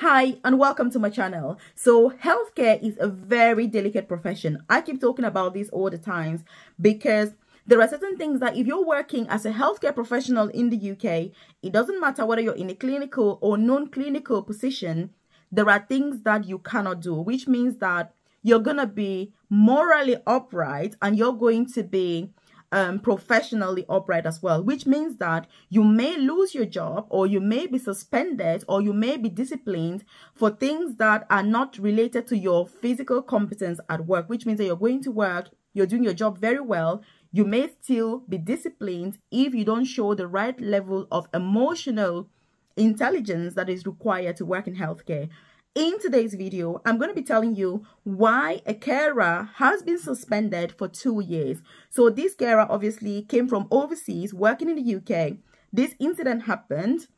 Hi and welcome to my channel. So healthcare is a very delicate profession. I keep talking about this all the times because there are certain things that if you're working as a healthcare professional in the UK, it doesn't matter whether you're in a clinical or non-clinical position, there are things that you cannot do, which means that you're going to be morally upright and you're going to be um, professionally upright as well, which means that you may lose your job or you may be suspended or you may be disciplined for things that are not related to your physical competence at work, which means that you're going to work, you're doing your job very well. You may still be disciplined if you don't show the right level of emotional intelligence that is required to work in healthcare. In today's video, I'm going to be telling you why a carer has been suspended for two years. So this carer obviously came from overseas working in the UK. This incident happened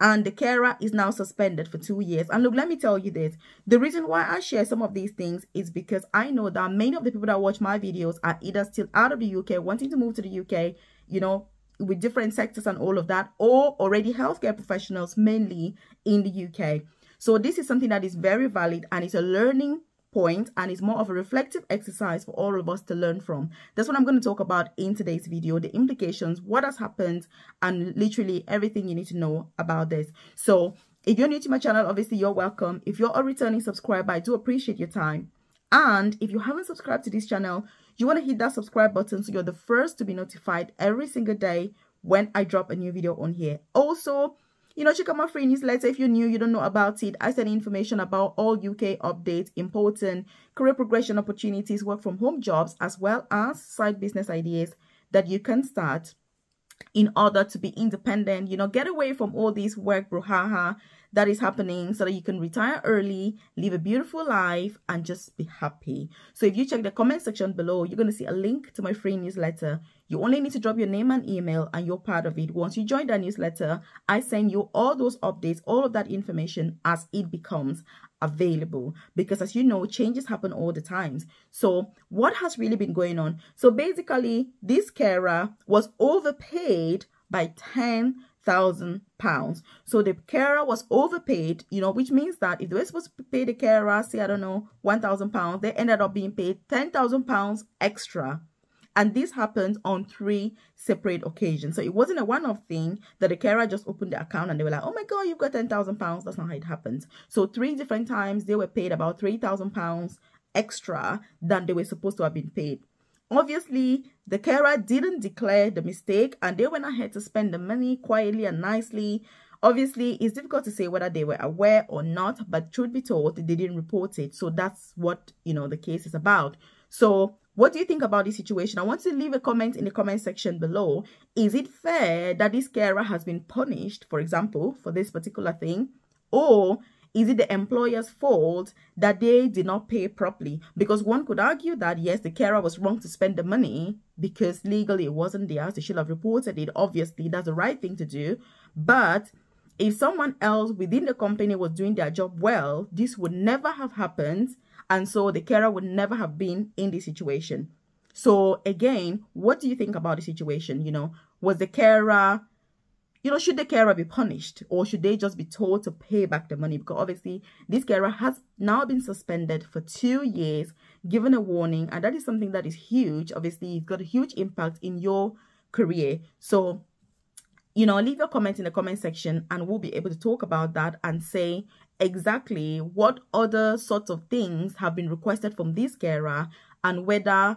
and the carer is now suspended for two years. And look, let me tell you this. The reason why I share some of these things is because I know that many of the people that watch my videos are either still out of the UK, wanting to move to the UK, you know, with different sectors and all of that, or already healthcare professionals, mainly in the UK. So this is something that is very valid and it's a learning point and it's more of a reflective exercise for all of us to learn from. That's what I'm going to talk about in today's video, the implications, what has happened, and literally everything you need to know about this. So if you're new to my channel, obviously you're welcome. If you're a returning subscriber, I do appreciate your time. And if you haven't subscribed to this channel, you want to hit that subscribe button so you're the first to be notified every single day when I drop a new video on here. Also, you know, check out my free newsletter if you're new, you don't know about it. I send information about all UK updates, important career progression opportunities, work from home jobs, as well as side business ideas that you can start in order to be independent, you know, get away from all this work brouhaha that is happening so that you can retire early, live a beautiful life, and just be happy. So if you check the comment section below, you're going to see a link to my free newsletter. You only need to drop your name and email and you're part of it. Once you join that newsletter, I send you all those updates, all of that information as it becomes available because as you know changes happen all the times so what has really been going on so basically this carer was overpaid by 10 thousand pounds. So the carer was overpaid, you know, which means that if they were supposed to pay the carer, say I don't know, one thousand pounds, they ended up being paid ten thousand pounds extra. And this happened on three separate occasions. So it wasn't a one-off thing that the carer just opened the account and they were like, oh my God, you've got 10,000 pounds. That's not how it happens. So three different times they were paid about 3,000 pounds extra than they were supposed to have been paid. Obviously, the carer didn't declare the mistake and they went ahead to spend the money quietly and nicely. Obviously, it's difficult to say whether they were aware or not, but truth be told, they didn't report it. So that's what, you know, the case is about. So what do you think about this situation? I want to leave a comment in the comment section below. Is it fair that this carer has been punished, for example, for this particular thing? Or is it the employer's fault that they did not pay properly? Because one could argue that, yes, the carer was wrong to spend the money because legally it wasn't theirs. They should have reported it. Obviously, that's the right thing to do. But if someone else within the company was doing their job well, this would never have happened. And so the carer would never have been in this situation. So again, what do you think about the situation? You know, was the carer you know, should the carer be punished or should they just be told to pay back the money? Because obviously this carer has now been suspended for two years, given a warning, and that is something that is huge. Obviously, it's got a huge impact in your career. So, you know, leave your comment in the comment section and we'll be able to talk about that and say exactly what other sorts of things have been requested from this carer and whether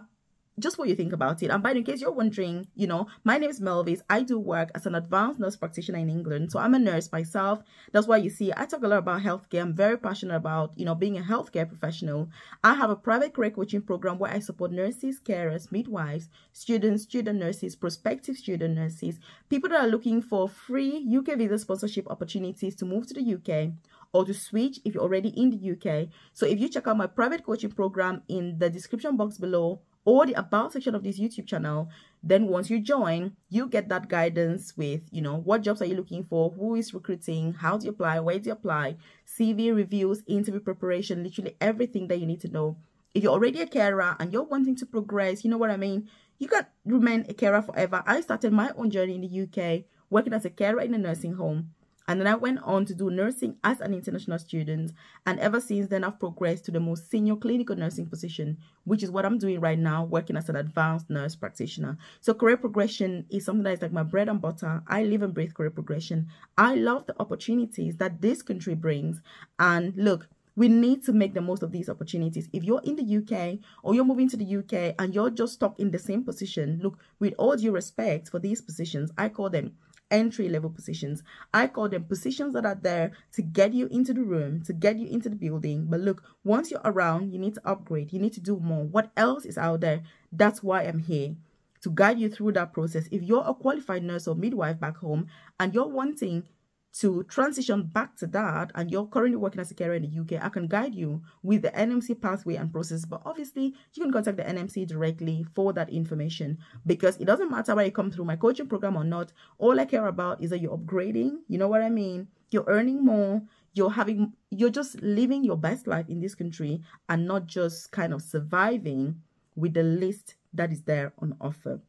just what you think about it. And by the case you're wondering, you know, my name is Melvis. I do work as an advanced nurse practitioner in England. So I'm a nurse myself. That's why you see I talk a lot about healthcare. I'm very passionate about, you know, being a healthcare professional. I have a private career coaching program where I support nurses, carers, midwives, students, student nurses, prospective student nurses, people that are looking for free UK visa sponsorship opportunities to move to the UK or to switch if you're already in the UK. So if you check out my private coaching program in the description box below or the about section of this YouTube channel, then once you join, you get that guidance with, you know, what jobs are you looking for, who is recruiting, how do you apply, where do you apply, CV reviews, interview preparation, literally everything that you need to know. If you're already a carer and you're wanting to progress, you know what I mean? You can't remain a carer forever. I started my own journey in the UK working as a carer in a nursing home And then I went on to do nursing as an international student. And ever since then, I've progressed to the most senior clinical nursing position, which is what I'm doing right now, working as an advanced nurse practitioner. So career progression is something that is like my bread and butter. I live and breathe career progression. I love the opportunities that this country brings. And look, we need to make the most of these opportunities. If you're in the UK or you're moving to the UK and you're just stuck in the same position, look, with all due respect for these positions, I call them entry level positions. I call them positions that are there to get you into the room, to get you into the building. But look, once you're around, you need to upgrade, you need to do more. What else is out there? That's why I'm here to guide you through that process. If you're a qualified nurse or midwife back home and you're wanting to transition back to that and you're currently working as a carer in the UK, I can guide you with the NMC pathway and process. But obviously, you can contact the NMC directly for that information because it doesn't matter whether you come through my coaching program or not. All I care about is that you're upgrading. You know what I mean? You're earning more. You're having, you're just living your best life in this country and not just kind of surviving with the list that is there on offer.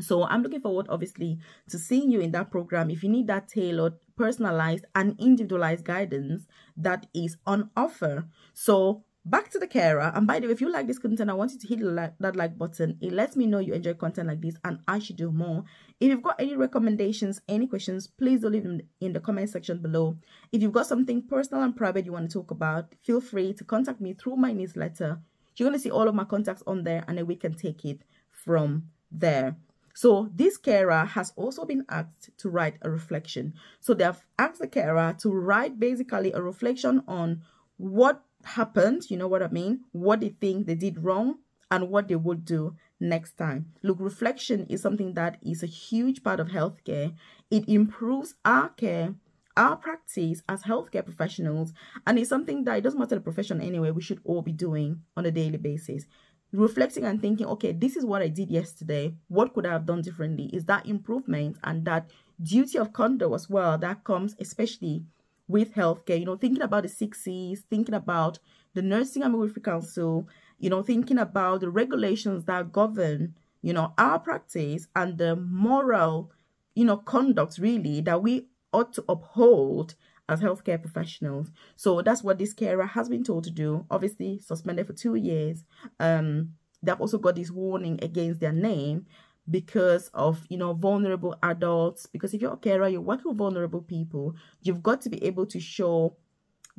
So I'm looking forward, obviously, to seeing you in that program. If you need that tailored, personalized, and individualized guidance that is on offer. So back to the carer. And by the way, if you like this content, I want you to hit that like button. It lets me know you enjoy content like this and I should do more. If you've got any recommendations, any questions, please do leave them in the comment section below. If you've got something personal and private you want to talk about, feel free to contact me through my newsletter. You're going to see all of my contacts on there and then we can take it from there. So this carer has also been asked to write a reflection. So they have asked the carer to write basically a reflection on what happened, you know what I mean, what they think they did wrong, and what they would do next time. Look, reflection is something that is a huge part of healthcare. It improves our care, our practice as healthcare professionals, and it's something that it doesn't matter the profession anyway, we should all be doing on a daily basis reflecting and thinking, okay, this is what I did yesterday. What could I have done differently? Is that improvement and that duty of conduct as well that comes especially with healthcare, you know, thinking about the six C's, thinking about the Nursing and Midwifery Council, you know, thinking about the regulations that govern, you know, our practice and the moral, you know, conduct really that we ought to uphold as healthcare professionals. So that's what this carer has been told to do. Obviously, suspended for two years. Um, they've also got this warning against their name because of you know vulnerable adults. Because if you're a carer, you're working with vulnerable people. You've got to be able to show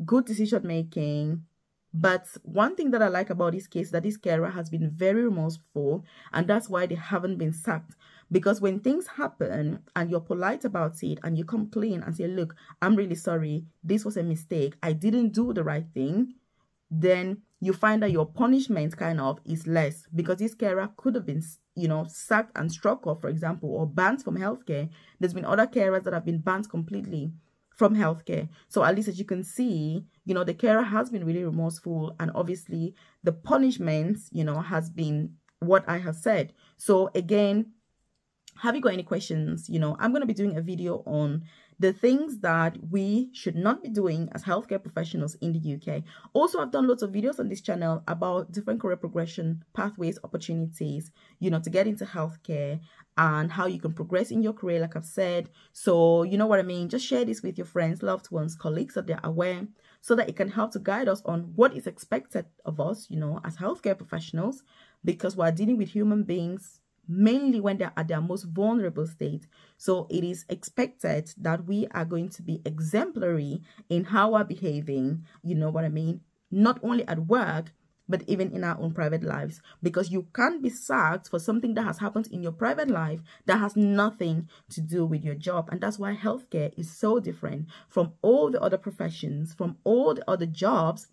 good decision making. But one thing that I like about this case that this carer has been very remorseful, and that's why they haven't been sacked because when things happen and you're polite about it and you come clean and say, look, I'm really sorry. This was a mistake. I didn't do the right thing. Then you find that your punishment kind of is less because this carer could have been, you know, sacked and struck off, for example, or banned from healthcare. There's been other carers that have been banned completely from healthcare. So at least as you can see, you know, the carer has been really remorseful and obviously the punishment, you know, has been what I have said. So again, have you got any questions? You know i'm going to be doing a video on the things that we should not be doing as healthcare professionals in the uk also i've done lots of videos on this channel about different career progression pathways opportunities you know to get into healthcare and how you can progress in your career like i've said. So you know what i mean? Just share this with your friends loved ones colleagues so they're aware so that it can help to guide us on what is expected of us you know as healthcare professionals because we're dealing with human beings mainly when they're at their most vulnerable state. So it is expected that we are going to be exemplary in how we're behaving, you know what I mean? Not only at work, but even in our own private lives. Because you can't be sacked for something that has happened in your private life that has nothing to do with your job. And that's why healthcare is so different from all the other professions, from all the other jobs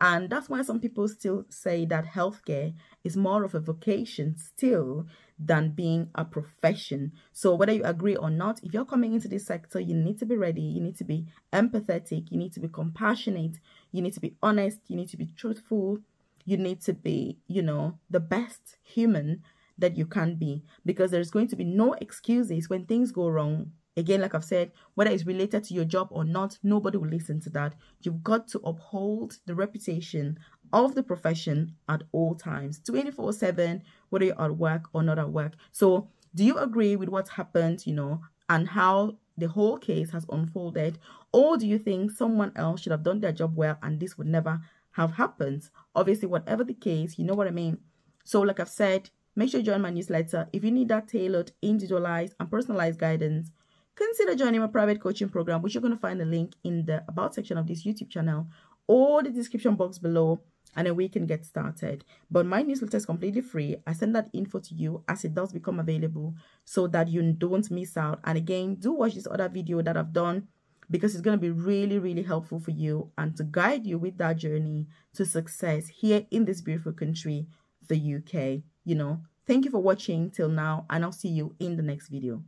and that's why some people still say that healthcare is more of a vocation still than being a profession. So whether you agree or not, if you're coming into this sector, you need to be ready. You need to be empathetic. You need to be compassionate. You need to be honest. You need to be truthful. You need to be, you know, the best human that you can be because there's going to be no excuses when things go wrong Again, like I've said, whether it's related to your job or not, nobody will listen to that. You've got to uphold the reputation of the profession at all times, 24 7, whether you're at work or not at work. So, do you agree with what's happened, you know, and how the whole case has unfolded? Or do you think someone else should have done their job well and this would never have happened? Obviously, whatever the case, you know what I mean. So, like I've said, make sure you join my newsletter. If you need that tailored, individualized, and personalized guidance, consider joining my private coaching program, which you're going to find the link in the About section of this YouTube channel or the description box below and then we can get started. But my newsletter is completely free. I send that info to you as it does become available so that you don't miss out. And again, do watch this other video that I've done because it's going to be really, really helpful for you and to guide you with that journey to success here in this beautiful country, the UK. You know, thank you for watching till now and I'll see you in the next video.